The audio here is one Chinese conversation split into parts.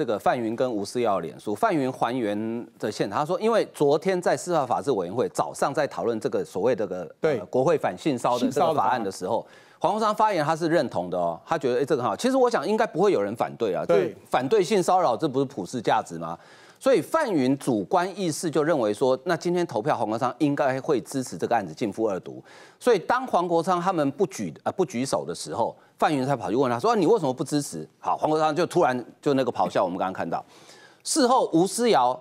这个范云跟吴思耀脸书，范云还原的现场，他说，因为昨天在司法法制委员会早上在讨论这个所谓这个对国会反性骚的这个法案的时候，黄鸿昌发言他是认同的哦，他觉得哎这个很好。其实我想应该不会有人反对啊，对，反对性骚扰这不是普世价值吗？所以范云主观意识就认为说，那今天投票黄国昌应该会支持这个案子进复二读。所以当黄国昌他们不举呃不举手的时候，范云才跑去问他说：“你为什么不支持？”好，黄国昌就突然就那个咆哮。我们刚刚看到，事后吴思瑶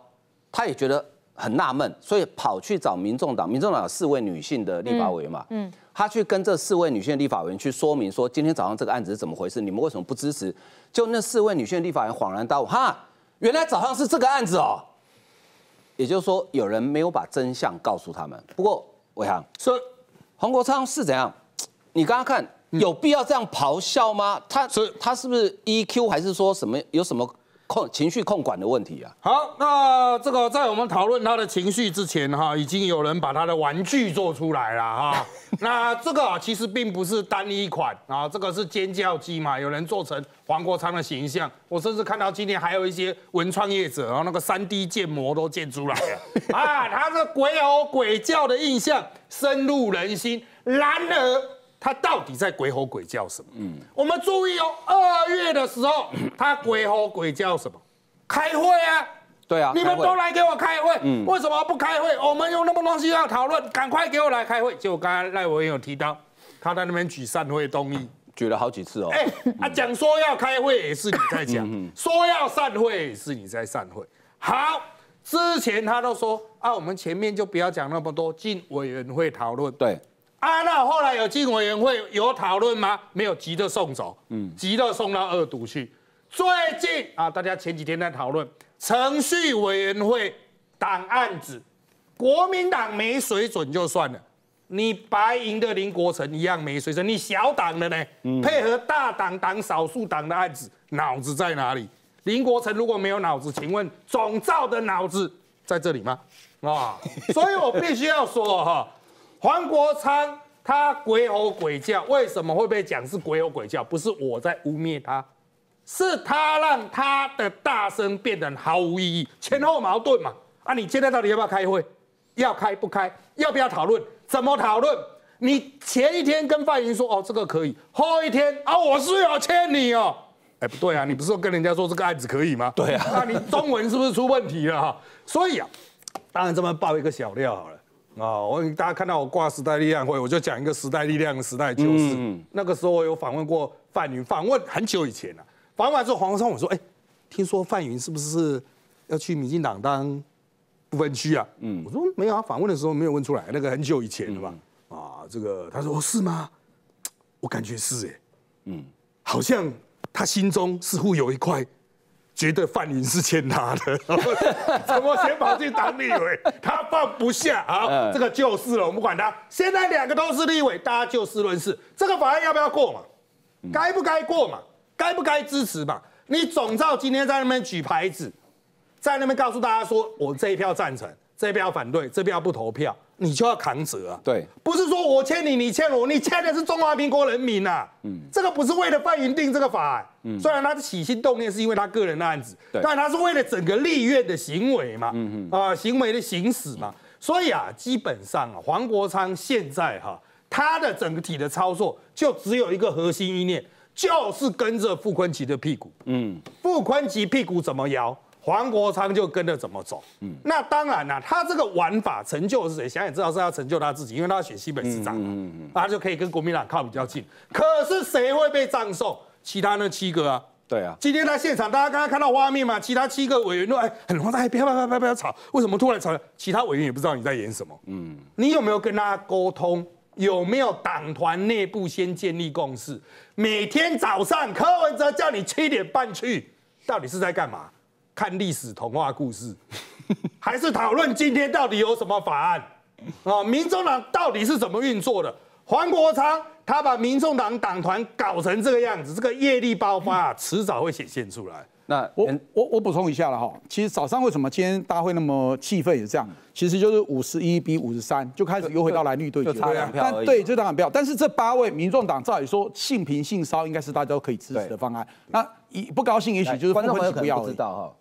他也觉得很纳闷，所以跑去找民众党，民众党有四位女性的立法委员嘛，嗯，他去跟这四位女性立法委员去说明说，今天早上这个案子是怎么回事，你们为什么不支持？就那四位女性立法委员恍然大悟，哈。原来早上是这个案子哦，也就是说有人没有把真相告诉他们。不过伟航说黄国昌是怎样？你刚刚看有必要这样咆哮吗？他是他是不是 EQ 还是说什么有什么？控情绪控管的问题啊。好，那这个在我们讨论他的情绪之前哈，已经有人把他的玩具做出来了哈。那这个其实并不是单一款啊，这个是尖叫鸡嘛，有人做成黄国昌的形象。我甚至看到今天还有一些文创业者，然后那个三 D 建模都建出来了 啊，他这鬼吼鬼叫的印象深入人心。然而。他到底在鬼吼鬼叫什么？嗯，我们注意哦，二月的时候 他鬼吼鬼叫什么？开会啊！对啊，你们都来给我开会。嗯，为什么不开会？我们有那么多东西要讨论，赶快给我来开会。结果刚才赖委员有提到，他在那边举散会动议，举了好几次哦。哎，他讲说要开会也是你在讲，说要散会也是你在散会。好，之前他都说啊，我们前面就不要讲那么多，进委员会讨论。对。啊，那后来有进委员会有讨论吗？没有，急着送走，嗯，急着送到二读去。最近啊，大家前几天在讨论程序委员会档案子，国民党没水准就算了，你白银的林国成一样没水准，你小党的呢，配合大党党少数党的案子，脑子在哪里？林国成如果没有脑子，请问总召的脑子在这里吗？啊，所以我必须要说哈。黄国昌他鬼吼鬼叫，为什么会被讲是鬼吼鬼叫？不是我在污蔑他，是他让他的大声变得毫无意义，前后矛盾嘛。啊，你现在到底要不要开会？要开不开？要不要讨论？怎么讨论？你前一天跟范云说哦这个可以，后一天啊我是要签你哦。哎不对啊，你不是说跟人家说这个案子可以吗？对啊，那你中文是不是出问题了哈？所以啊，当然这么爆一个小料好了。啊！我大家看到我挂时代力量会，我就讲一个时代力量的时代就是。那个时候我有访问过范云，访问很久以前了。访问完之后，黄国昌我说：“哎，听说范云是不是要去民进党当不分区啊？”嗯，我说没有啊，访问的时候没有问出来，那个很久以前了吧？啊，这个他说：“哦，是吗？我感觉是哎，嗯，好像他心中似乎有一块。”觉得范云是欠他的，怎么先跑去当立委？他放不下啊！这个就是了，我们管他。现在两个都是立委，大家就事论事。这个法案要不要过嘛？该不该过嘛？该不该支持嘛？你总召今天在那边举牌子，在那边告诉大家说，我这一票赞成，这一票反对，这票不投票。你就要扛责啊！对，不是说我欠你，你欠我，你欠的是中华民国人民呐。嗯，这个不是为了范云定这个法。嗯，虽然他的起心动念是因为他个人的案子，但他是为了整个立院的行为嘛。嗯嗯。啊，行为的行使嘛。所以啊，基本上啊，黄国昌现在哈，他的整个体的操作就只有一个核心意念，就是跟着傅昆奇的屁股。嗯，傅昆奇屁股怎么摇？黄国昌就跟着怎么走，嗯，那当然啦，他这个玩法成就是谁？想也知道是要成就他自己，因为他要选西北市长嘛，嗯嗯，他就可以跟国民党靠比较近。可是谁会被葬送？其他那七个啊，对啊，今天在现场，大家刚刚看到画面嘛，其他七个委员都哎很慌张，哎不要不要不要不要吵，为什么突然吵？其他委员也不知道你在演什么，嗯，你有没有跟大家沟通？有没有党团内部先建立共识？每天早上柯文哲叫你七点半去，到底是在干嘛？看历史童话故事，还是讨论今天到底有什么法案啊？民众党到底是怎么运作的？黄国昌他把民众党党团搞成这个样子，这个业力爆发，迟早会显现出来。那我我我补充一下了哈，其实早上为什么今天大家会那么气愤也是这样，其实就是五十一比五十三就开始又回到蓝绿对决，就差两票而已但对，就差两票。但是这八位民众党照理说性平性骚应该是大家都可以支持的方案，那一不高兴也许就是观众朋友可能。不知道哈，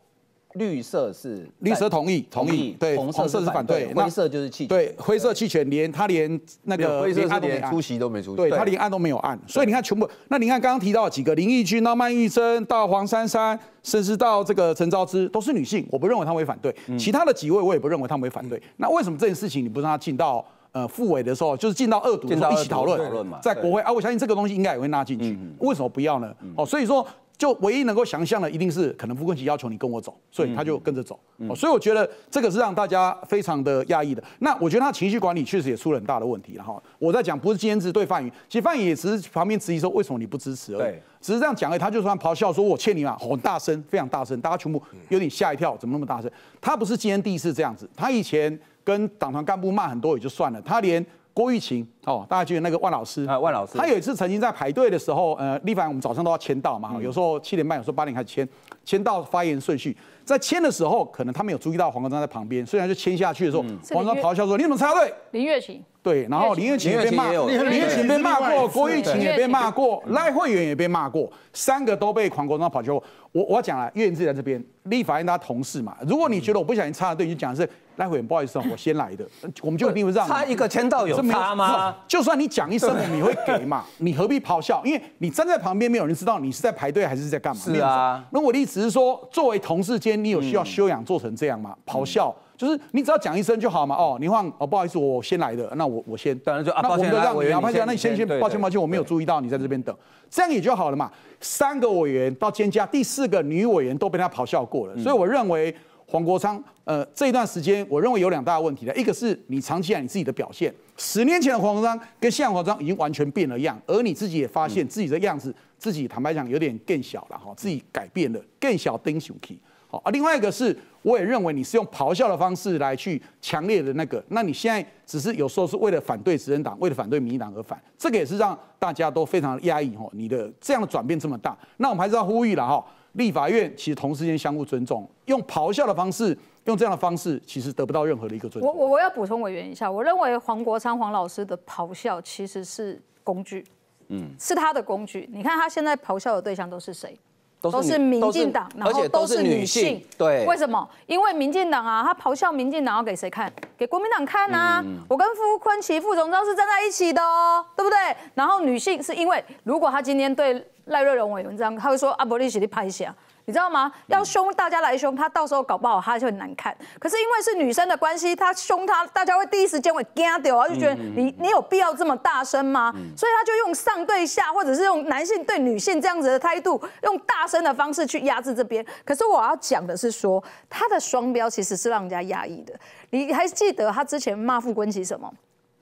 绿色是绿色同意，同意，对，红红色是反对，灰色就是弃权。对，灰色弃权连他连那个灰色连出席都没出席，对他连按都没有按，所以你看全部。那你看刚刚提到几个林义君到曼玉珍到黄珊珊，甚至到这个陈昭之，都是女性，我不认为他们会反对。其他的几位我也不认为他们会反对。那为什么这件事情你不让他进到呃副委的时候，就是进到二读的时候一起讨论在国会啊？我相信这个东西应该也会纳进去。为什么不要呢？哦，所以说。就唯一能够想象的，一定是可能傅昆萁要求你跟我走，所以他就跟着走。哦，所以我觉得这个是让大家非常的压抑的。那我觉得他情绪管理确实也出了很大的问题了哈。我在讲不是今天只对范宇，其实范宇也只是旁边质疑说为什么你不支持而已对，只是这样讲而已。他就算咆哮说我欠你嘛，很大声，非常大声，大家全部有点吓一跳，怎么那么大声？他不是今天第一次这样子，他以前跟党团干部骂很多也就算了，他连。郭玉琴哦，大家记得那个万老师啊万老师他有一次曾经在排队的时候，呃，立法我们早上都要签到嘛，有时候七点半，有时候八点开始签，签到发言顺序，在签的时候，可能他没有注意到黄国章在旁边，虽然就签下去的时候，黄国章咆哮说：“你怎么插队？”林月琴，对，然后林月琴也被骂，林月琴也被骂过，郭玉琴也被骂过，林赖慧媛也被骂过，三个都被黄国章咆哮过。我我要讲了，岳源自己在这边，立法院大家同事嘛，如果你觉得我不小心插了队，你就讲的是赖慧媛，不好意思哦，我先来的，我们就一定会让你。差一个签到有差吗？就算你讲一声，我们也会给嘛，你何必咆哮？因为你站在旁边，没有人知道你是在排队还是在干嘛。是啊那我的意思是说，作为同事间，你有需要修养做成这样吗？咆哮。就是你只要讲一声就好嘛。哦，你换，哦，不好意思，我先来的，那我我先。当然就啊那我们就让你，抱歉来委员哪怕这样，你那你先先，抱歉抱歉，我没有注意到你在这边等，这样也就好了嘛。三个委员到监加，第四个女委员都被他咆哮过了，所以我认为黄国昌，呃，这一段时间我认为有两大问题的，一个是你长期以来你自己的表现，十年前的黄国昌跟现在黄国昌已经完全变了样，而你自己也发现自己的样子，自己坦白讲有点更小了哈，自己改变了，更小丁熊 key。好啊，另外一个是，我也认为你是用咆哮的方式来去强烈的那个，那你现在只是有时候是为了反对执政党，为了反对民进党而反，这个也是让大家都非常压抑哈。你的这样的转变这么大，那我们还是要呼吁了哈，立法院其实同事间相互尊重，用咆哮的方式，用这样的方式，其实得不到任何的一个尊重。我我我要补充委员一下，我认为黄国昌黄老师的咆哮其实是工具，嗯，是他的工具。你看他现在咆哮的对象都是谁？都是民进党，然后都是女性。对，为什么？因为民进党啊，他咆哮民进党要给谁看？给国民党看啊！我跟傅昆奇、傅总都是站在一起的哦，对不对？然后女性是因为，如果他今天对赖瑞荣委员这样，他会说阿伯利奇的拍下。你知道吗？要凶大家来凶他，到时候搞不好他就很难看。可是因为是女生的关系，他凶他，大家会第一时间会惊掉啊，就觉得你你有必要这么大声吗？所以他就用上对下，或者是用男性对女性这样子的态度，用大声的方式去压制这边。可是我要讲的是说，他的双标其实是让人家压抑的。你还记得他之前骂傅昆萁什么？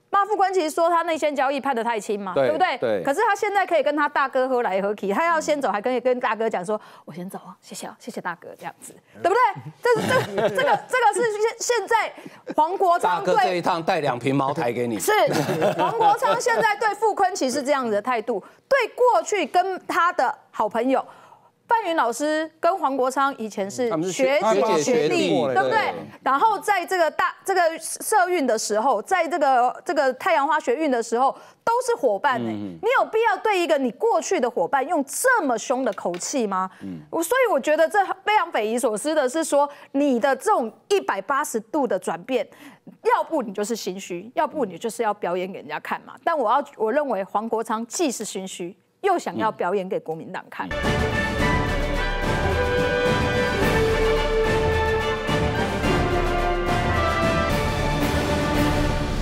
骂傅昆萁说他内线交易判得太轻嘛，对不对？对。可是他现在可以跟他大哥喝来喝去，他要先走，还可以跟大哥讲说：“我先走啊，谢谢啊，谢谢大哥。”这样子，对不对？这是这这个 这个是现现在黄国大昌哥这一趟带两瓶茅台给你，是黄国昌现在对傅昆萁是这样子的态度，对过去跟他的好朋友。范云老师跟黄国昌以前是学学姐姐学学弟弟，对不对对？然后在这个大这个社运的时候，在这个这个太阳花学运的时候，都是伙伴呢。你有必要对一个你过去的伙伴用这么凶的口气吗？我所以我觉得这非常匪夷所思的是说，你的这种一百八十度的转变，要不你就是心虚，要不你就是要表演给人家看嘛。但我要我认为黄国昌既是心虚，又想要表演给国民党看。